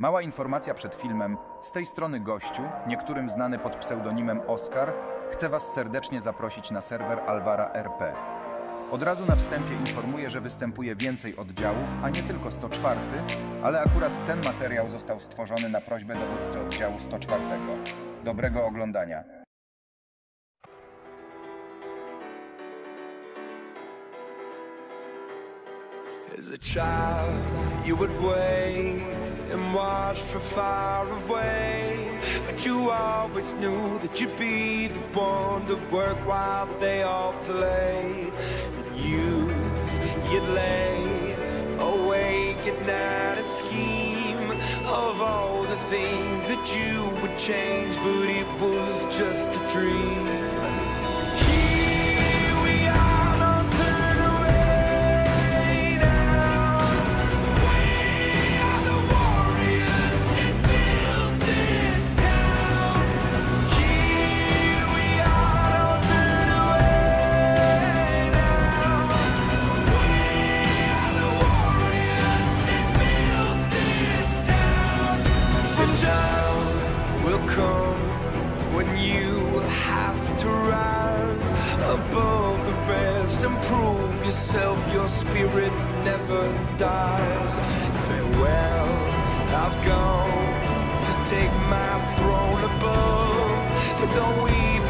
Mała informacja przed filmem. Z tej strony gościu, niektórym znany pod pseudonimem Oscar, chce Was serdecznie zaprosić na serwer Alvara RP. Od razu na wstępie informuję, że występuje więcej oddziałów, a nie tylko 104, ale akurat ten materiał został stworzony na prośbę dowódcy oddziału 104. Dobrego oglądania. As a child, you would wait and watch from far away. But you always knew that you'd be the one to work while they all play. And you, you'd lay awake at night and scheme of all the things that you would change, but it was just a dream. you have to rise above the rest and prove yourself. Your spirit never dies. Farewell, I've gone to take my throne above. But don't weep.